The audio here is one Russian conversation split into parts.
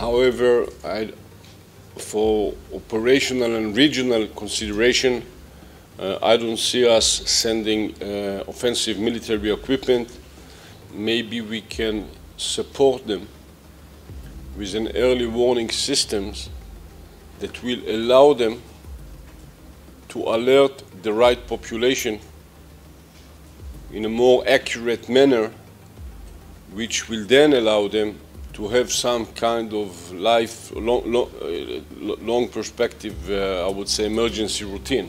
However, I, for operational and regional consideration, uh, I don't see us sending uh, offensive military equipment. Maybe we can support them with an early warning systems that will allow them to alert the right population in a more accurate manner, which will then allow them to have some kind of life, long, long, uh, long perspective, uh, I would say, emergency routine.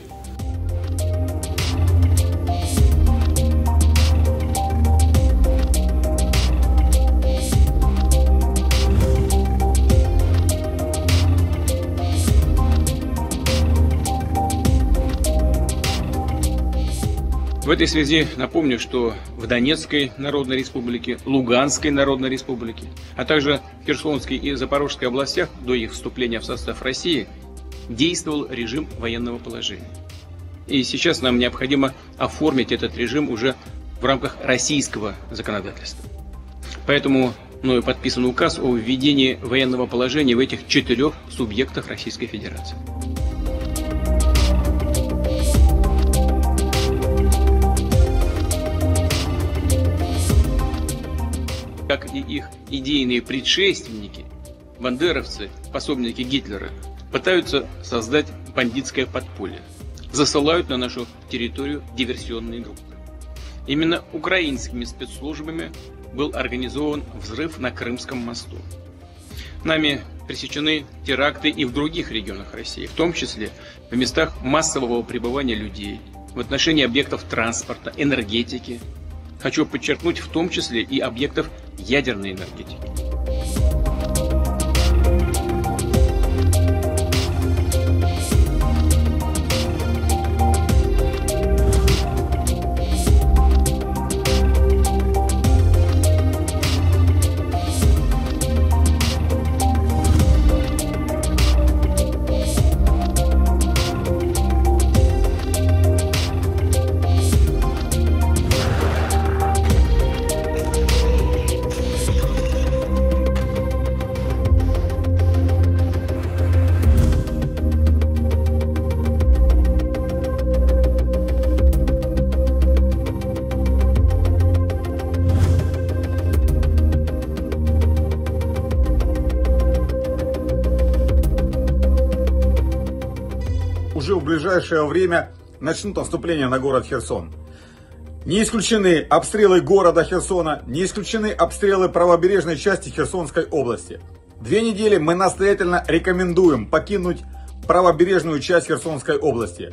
Этой связи напомню, что в Донецкой Народной Республике, Луганской Народной Республике, а также Херсонской и Запорожской областях до их вступления в состав России действовал режим военного положения. И сейчас нам необходимо оформить этот режим уже в рамках российского законодательства. Поэтому мною подписан указ о введении военного положения в этих четырех субъектах Российской Федерации. Как и их идейные предшественники, бандеровцы, пособники Гитлера, пытаются создать бандитское подполье, засылают на нашу территорию диверсионные группы. Именно украинскими спецслужбами был организован взрыв на Крымском мосту. Нами пресечены теракты и в других регионах России, в том числе в местах массового пребывания людей, в отношении объектов транспорта, энергетики, Хочу подчеркнуть в том числе и объектов ядерной энергетики. Ближайшее время начнут наступление на город Херсон. Не исключены обстрелы города Херсона, не исключены обстрелы правобережной части Херсонской области. Две недели мы настоятельно рекомендуем покинуть правобережную часть Херсонской области.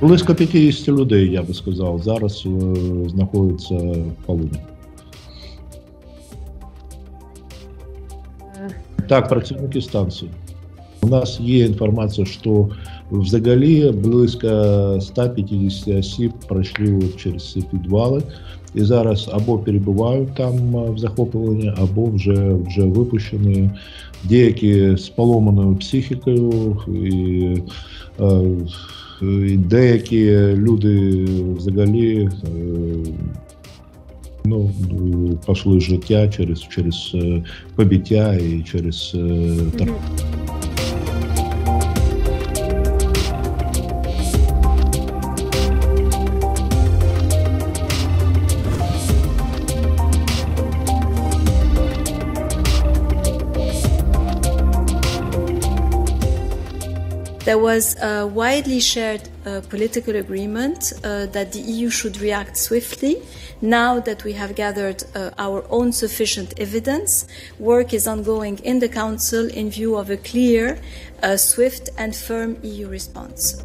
Близько 50 людей, я би сказав, зараз е, знаходяться в полоні. Так, працівники станції. У нас є інформація, що взагалі близько 150 осіб пройшли через ці підвали і зараз або перебувають там е, в захопленні, або вже, вже випущені. Деякі з поломаною психікою, і, е, і деякі люди взагалі. е, Ну, пішли життя через, через е, побиття і через е, There was a widely shared uh, political agreement uh, that the EU should react swiftly. Now that we have gathered uh, our own sufficient evidence, work is ongoing in the Council in view of a clear, uh, swift, and firm EU response.